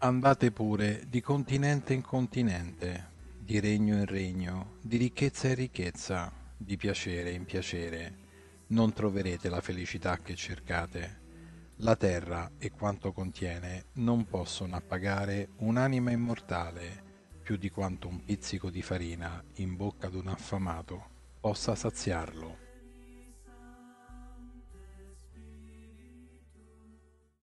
Andate pure di continente in continente, di regno in regno, di ricchezza in ricchezza, di piacere in piacere. Non troverete la felicità che cercate. La terra e quanto contiene non possono appagare un'anima immortale più di quanto un pizzico di farina in bocca ad un affamato possa saziarlo.